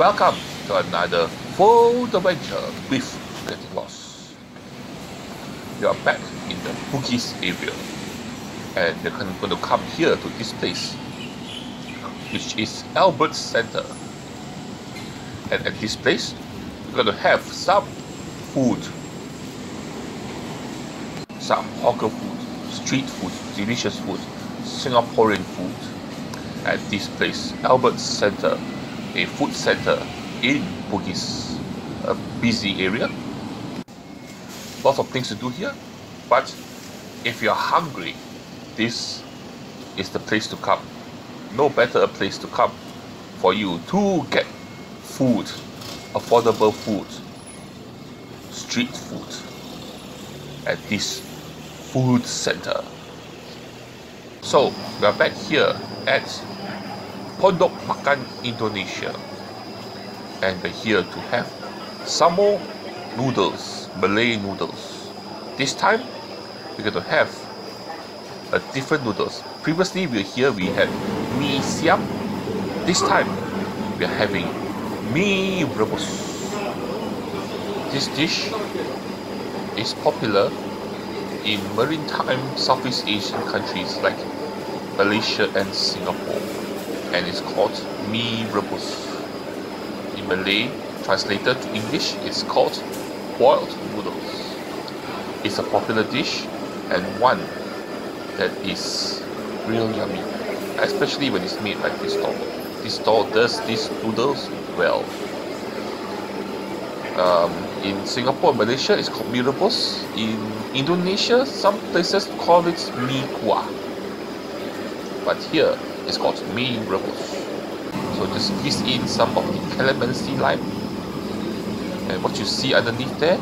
Welcome to another food adventure with Getting Lost. We are back in the Bugis area and we're going to come here to this place which is Albert Centre. And at this place, we're going to have some food, some hawker food, street food, delicious food, Singaporean food at this place, Albert Centre, a food center in Bugis, a busy area. Lots of things to do here, but if you're hungry, this is the place to come. No better a place to come for you to get food, affordable food, street food at this food center. So we are back here at Pondok Makan Indonesia and we're here to have Samo noodles, Malay noodles. This time we're going to have a different noodles. Previously we were here we had mee siam. This time we are having mee rebus. This dish is popular in maritime Southeast Asian countries like Malaysia and Singapore and it's called mee rebus. In Malay, translated to English, it's called boiled noodles. It's a popular dish and one that is real yummy, especially when it's made by this stall. This stall does these noodles well. Um, in Singapore and Malaysia, it's called mee rebus. In Indonesia, some places call it mee kuah. But here, it's called mee rebus. So just squeeze in some of the calamansi lime. And what you see underneath there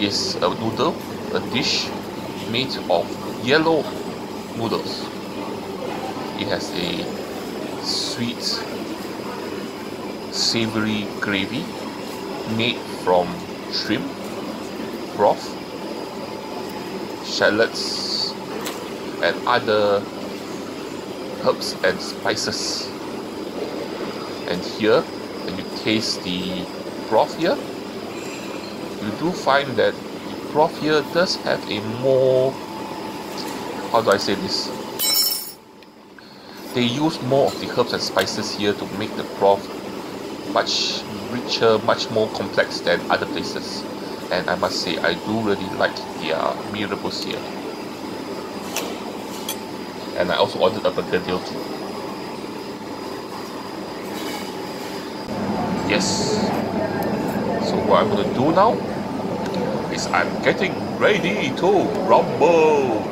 is a noodle, a dish made of yellow noodles. It has a sweet, savory gravy made from shrimp, broth, shallots, and other herbs and spices. And here, when you taste the broth here, you do find that the broth here does have a more, how do I say this? They use more of the herbs and spices here to make the broth much richer, much more complex than other places. And I must say, I do really like their mee here. And I also ordered a bergedil too. Yes. So what I'm gonna do now is I'm getting ready to rumble.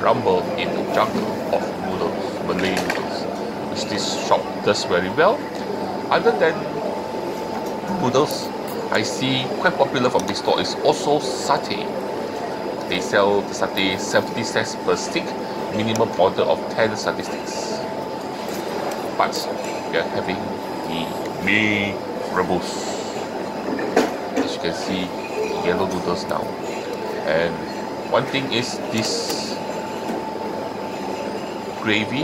Rumble in the jungle of noodles, Malay noodles, which this shop does very well. Other than noodles, I see quite popular from this store is also satay. They sell the satay 70 cents per stick, minimum order of 10 statistics. But we are having the mee rebus. As you can see, yellow noodles now. And one thing is this gravy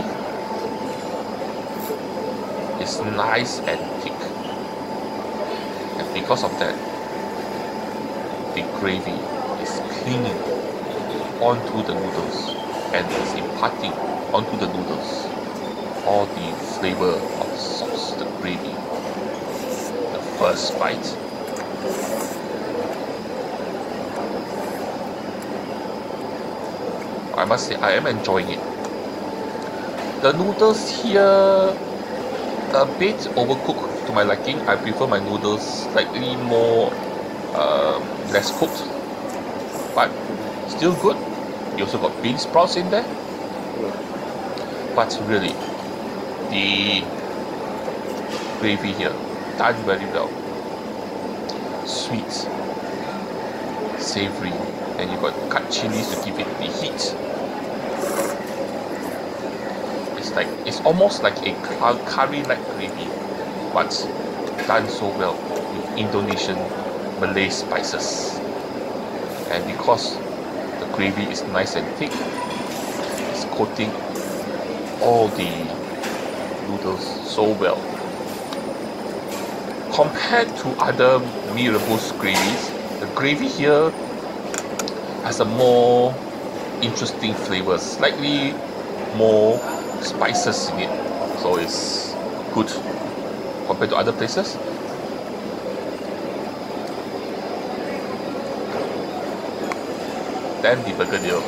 is nice and thick. And because of that, the gravy is clinging onto the noodles and is imparting onto the noodles all the flavor of the sauce, the gravy. The first bite. I must say I am enjoying it. The noodles here a bit overcooked to my liking. I prefer my noodles slightly more um, less cooked, but still good. You also got bean sprouts in there, but really, the gravy here done very well. Sweet, savory, and you got cut chilies to give it the heat. It's like it's almost like a curry-like gravy, but done so well with Indonesian Malay spices. And because gravy is nice and thick, it's coating all the noodles so well. compared to other Mee Rebus gravies, the gravy here has a more interesting flavor, slightly more spices in it. So it's good compared to other places. Then the bergedil.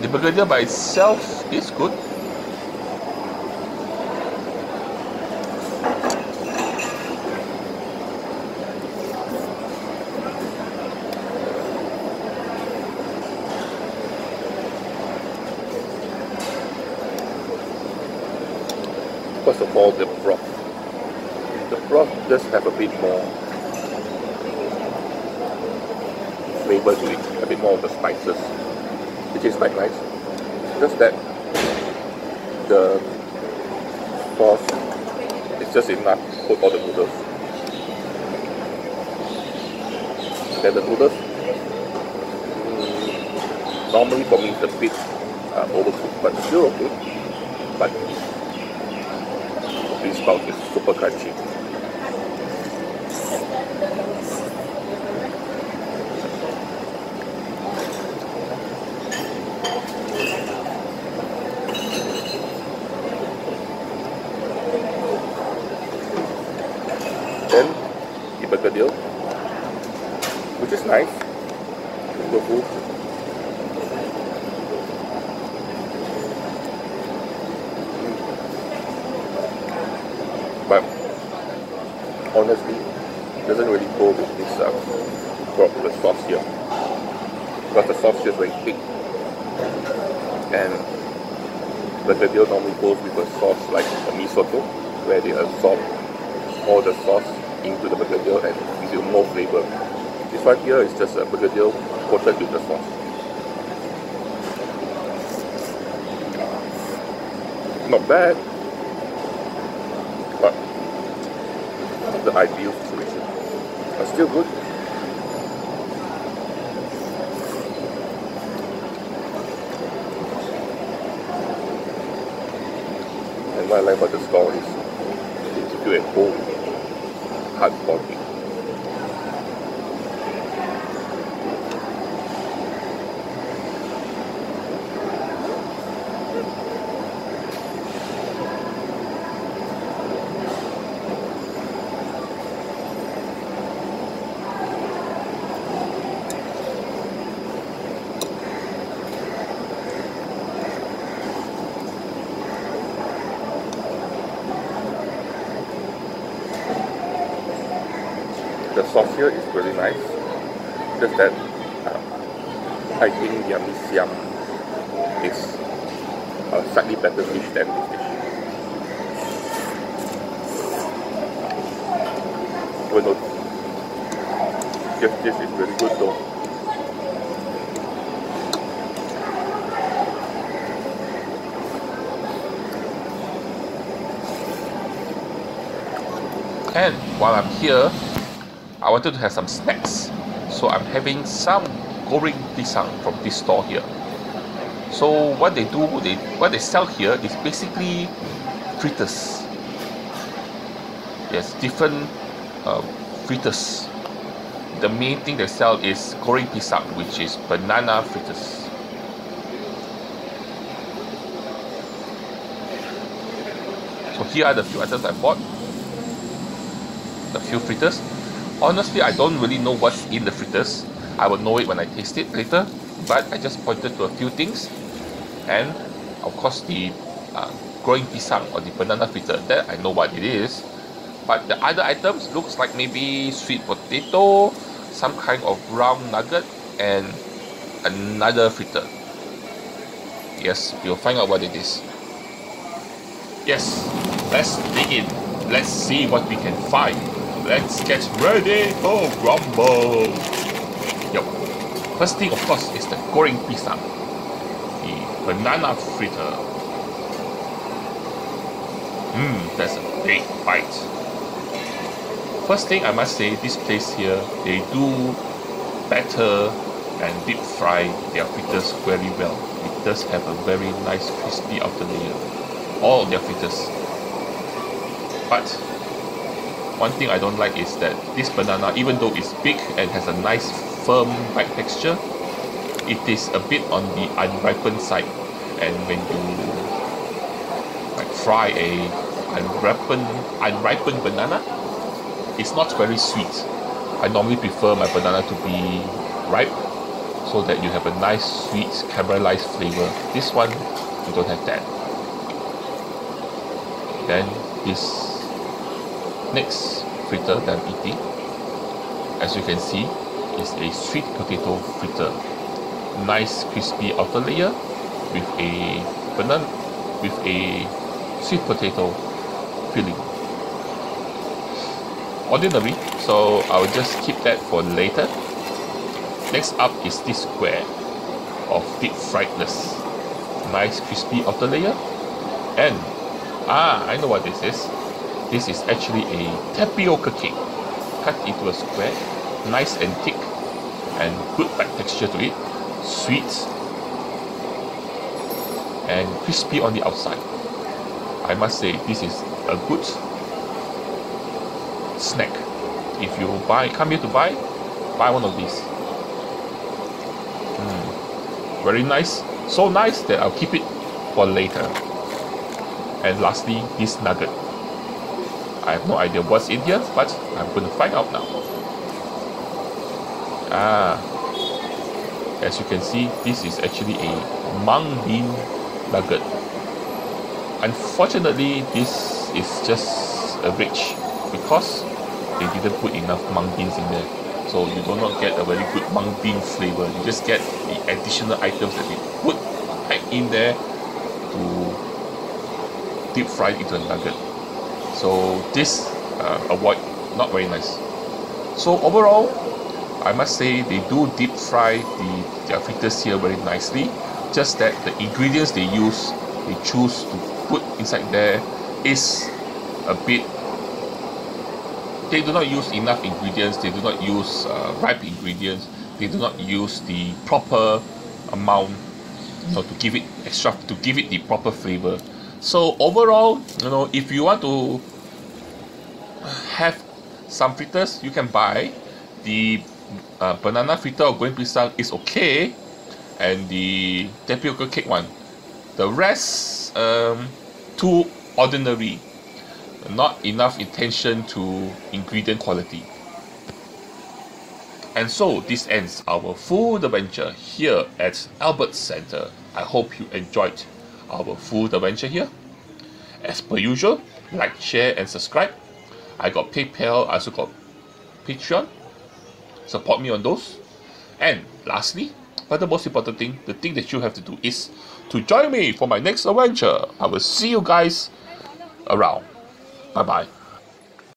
The bergedil by itself is good. First of all, the broth. The broth does have a bit more flavor to it, a bit more of the spices, which is quite nice. Just that the sauce is just enough to put all the noodles. Then the noodles, mm, normally for me it's a bit uh, overcooked, but still okay. But this spout is super crunchy. Then the bergedil, is nice. But honestly, doesn't really go with this uh, broth, the sauce here. Because the sauce is very thick. And the bergedil normally goes with a sauce like a miso soup, where they absorb all the sauce into the bergedil and gives you more flavor. This one here is just a bergedil coated with the sauce. Not bad, but not the ideal situation. But still good. And what I like about the store is give you a whole hard body. The sauce here is really nice. Just that uh, I think mee siam is a slightly better dish than this dish. This is really good though. And while I'm here, I wanted to have some snacks. So I'm having some goreng pisang from this store here. So what they do, they what they sell here is basically fritters. Yes, different uh, fritters. The main thing they sell is goreng pisang, which is banana fritters. So here are the few items I bought. The few fritters. Honestly, I don't really know what's in the fritters. I will know it when I taste it later. But I just pointed to a few things, and of course the uh, goreng pisang or the banana fritter. That I know what it is. But the other items looks like maybe sweet potato, some kind of round nugget, and another fritter. Yes, we'll find out what it is. Yes, let's dig in. Let's see what we can find. Let's get ready for Grumble. Yo, first thing of course is the goreng pisang, the banana fritter. Mmm, that's a big bite. First thing I must say, this place here, they do batter and deep fry their fritters very well. It does have a very nice crispy outer layer. All their fritters. But one thing I don't like is that this banana, even though it's big and has a nice firm bite texture, it is a bit on the unripened side. And when you like fry a unripened unripened banana, it's not very sweet. I normally prefer my banana to be ripe so that you have a nice sweet caramelized flavor. This one you don't have that. Then this next fritter that I'm eating, as you can see, is a sweet potato fritter. Nice crispy outer layer with a banana with a sweet potato filling. Ordinary, so I'll just keep that for later. Next up is this square of deep friedness. Nice crispy outer layer and Ah, I know what this is. This is actually a tapioca cake cut into a square, nice and thick, and good bite texture to it, sweet and crispy on the outside. I must say this is a good snack. If you buy, come here to buy, buy one of these. Mm, very nice, so nice that I'll keep it for later. And lastly, this nugget. I have no idea what's in here, but I'm going to find out now. Ah, as you can see, this is actually a mung bean nugget. Unfortunately, this is just a rich because they didn't put enough mung beans in there. So you do not get a very good mung bean flavor. You just get the additional items that they put in there to deep fry into a nugget. So this uh, avoid not very nice. So overall, I must say they do deep fry the their fritters here very nicely. Just that the ingredients they use, they choose to put inside there is a bit. They do not use enough ingredients. They do not use uh, ripe ingredients. They do not use the proper amount, know, to give it extra to give it the proper flavor. So overall, you know, if you want to have some fritters, you can buy the uh, banana fritter or goreng pisang is okay, and the tapioca cake one. The rest, um, too ordinary, not enough attention to ingredient quality. And so this ends our food adventure here at Albert Centre. I hope you enjoyed our food adventure here. As per usual, like, share, and subscribe. I got PayPal, I also got Patreon. Support me on those. And lastly, but the most important thing, the thing that you have to do is to join me for my next adventure. I will see you guys around. Bye bye.